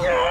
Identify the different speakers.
Speaker 1: Yeah.